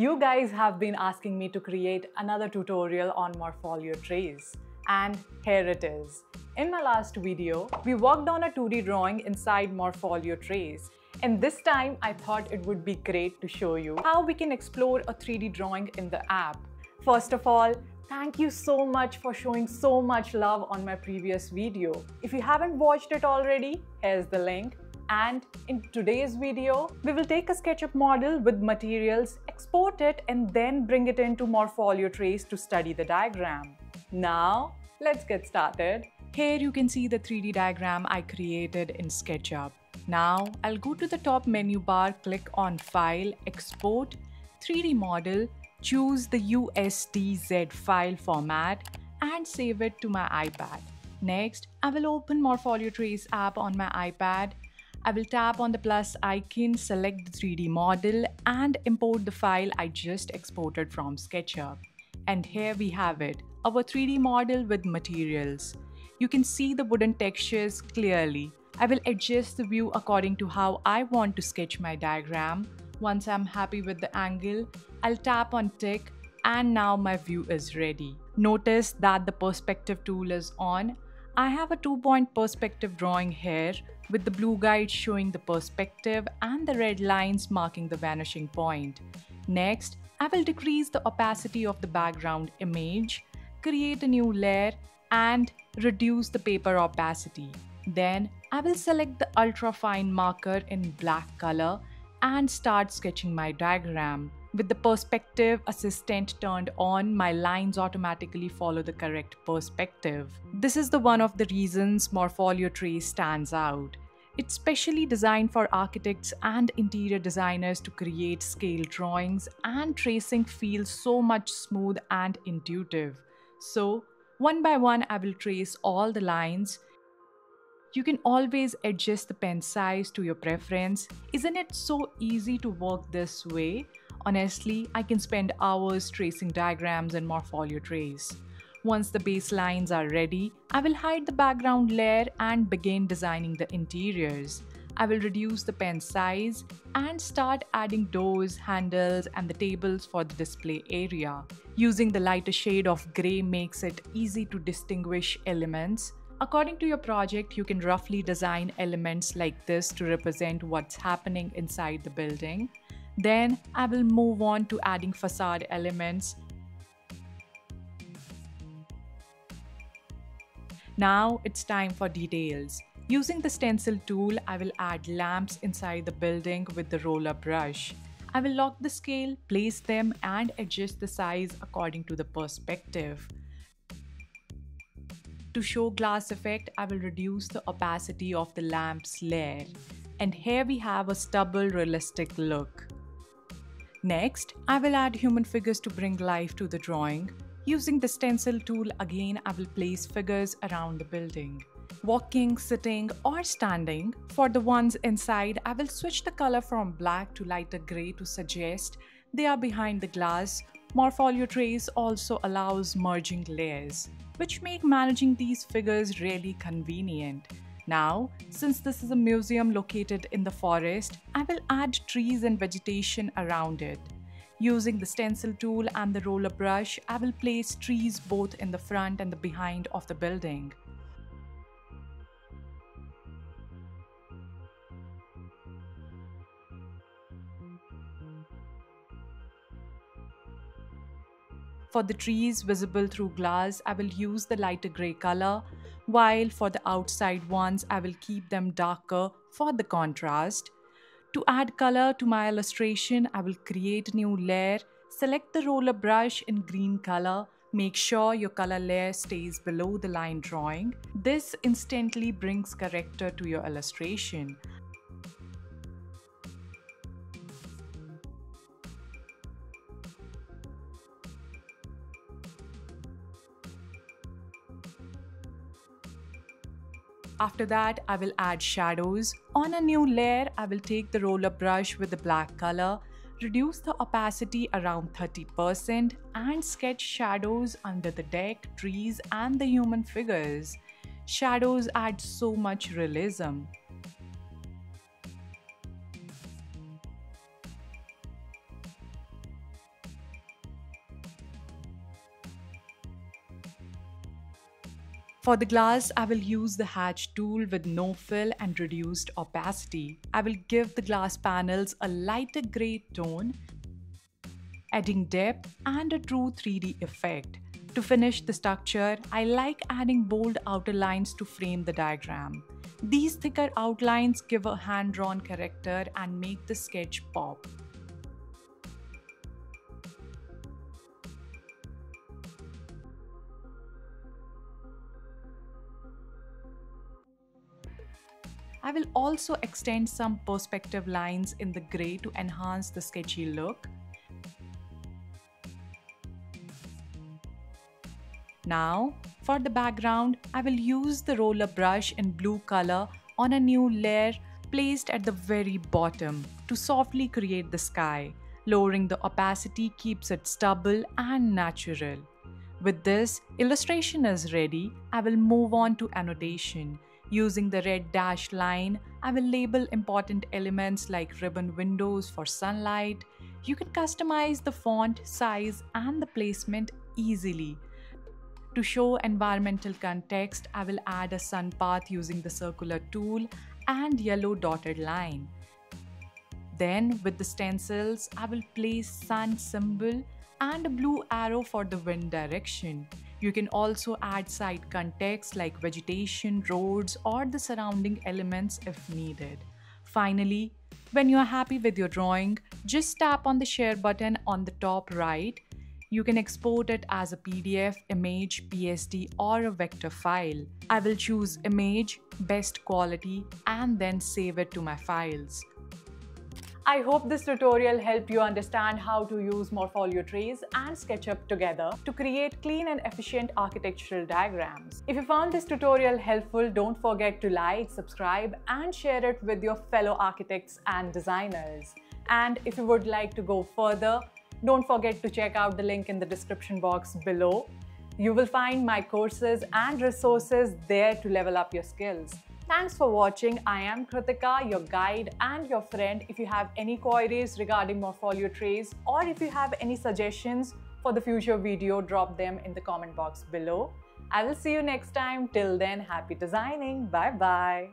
You guys have been asking me to create another tutorial on Morpholio Trace. And here it is. In my last video, we worked on a 2D drawing inside Morpholio Trace. And this time, I thought it would be great to show you how we can explore a 3D drawing in the app. First of all, thank you so much for showing so much love on my previous video. If you haven't watched it already, here's the link. And in today's video, we will take a SketchUp model with materials, export it, and then bring it into Morpholio Trace to study the diagram. Now, let's get started. Here you can see the 3D diagram I created in SketchUp. Now, I'll go to the top menu bar, click on File, Export, 3D Model, choose the USDZ file format, and save it to my iPad. Next, I will open Morpholio Trace app on my iPad I will tap on the plus icon, select the 3D model and import the file I just exported from SketchUp. And here we have it, our 3D model with materials. You can see the wooden textures clearly. I will adjust the view according to how I want to sketch my diagram. Once I'm happy with the angle, I'll tap on tick and now my view is ready. Notice that the perspective tool is on. I have a two point perspective drawing here with the blue guide showing the perspective and the red lines marking the vanishing point. Next, I will decrease the opacity of the background image, create a new layer and reduce the paper opacity. Then I will select the ultra-fine marker in black color and start sketching my diagram. With the perspective assistant turned on, my lines automatically follow the correct perspective. This is the one of the reasons Morpholio Trace stands out. It's specially designed for architects and interior designers to create scale drawings and tracing feels so much smooth and intuitive. So, one by one I will trace all the lines. You can always adjust the pen size to your preference. Isn't it so easy to work this way? Honestly, I can spend hours tracing diagrams and Morpholio Trace. Once the baselines are ready, I will hide the background layer and begin designing the interiors. I will reduce the pen size and start adding doors, handles, and the tables for the display area. Using the lighter shade of grey makes it easy to distinguish elements. According to your project, you can roughly design elements like this to represent what's happening inside the building. Then I will move on to adding facade elements. Now it's time for details. Using the stencil tool, I will add lamps inside the building with the roller brush. I will lock the scale, place them and adjust the size according to the perspective. To show glass effect, I will reduce the opacity of the lamp's layer. And here we have a stubble realistic look. Next, I will add human figures to bring life to the drawing. Using the stencil tool again, I will place figures around the building. Walking, sitting or standing. For the ones inside, I will switch the color from black to lighter grey to suggest they are behind the glass. Morpholio Trace also allows merging layers, which make managing these figures really convenient. Now, since this is a museum located in the forest, I will add trees and vegetation around it. Using the stencil tool and the roller brush, I will place trees both in the front and the behind of the building. For the trees visible through glass, I will use the lighter grey color, while for the outside ones, I will keep them darker for the contrast. To add color to my illustration, I will create a new layer, select the roller brush in green color, make sure your color layer stays below the line drawing. This instantly brings character to your illustration. After that, I will add shadows. On a new layer, I will take the roller brush with the black color, reduce the opacity around 30% and sketch shadows under the deck, trees and the human figures. Shadows add so much realism. For the glass, I will use the hatch tool with no fill and reduced opacity. I will give the glass panels a lighter grey tone, adding depth and a true 3D effect. To finish the structure, I like adding bold outer lines to frame the diagram. These thicker outlines give a hand-drawn character and make the sketch pop. I will also extend some perspective lines in the grey to enhance the sketchy look. Now, for the background, I will use the roller brush in blue color on a new layer placed at the very bottom to softly create the sky. Lowering the opacity keeps it stubble and natural. With this, illustration is ready. I will move on to annotation. Using the red dash line, I will label important elements like ribbon windows for sunlight. You can customize the font, size, and the placement easily. To show environmental context, I will add a sun path using the circular tool and yellow dotted line. Then with the stencils, I will place sun symbol and a blue arrow for the wind direction. You can also add site context like vegetation, roads, or the surrounding elements if needed. Finally, when you are happy with your drawing, just tap on the share button on the top right. You can export it as a PDF, image, PSD, or a vector file. I will choose image, best quality, and then save it to my files. I hope this tutorial helped you understand how to use Morpholio Trace and SketchUp together to create clean and efficient architectural diagrams. If you found this tutorial helpful, don't forget to like, subscribe and share it with your fellow architects and designers. And if you would like to go further, don't forget to check out the link in the description box below. You will find my courses and resources there to level up your skills. Thanks for watching. I am Kritika, your guide and your friend. If you have any queries regarding Morpholio Trace or if you have any suggestions for the future video, drop them in the comment box below. I will see you next time. Till then, happy designing. Bye bye.